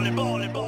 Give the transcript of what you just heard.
les bords, les bords.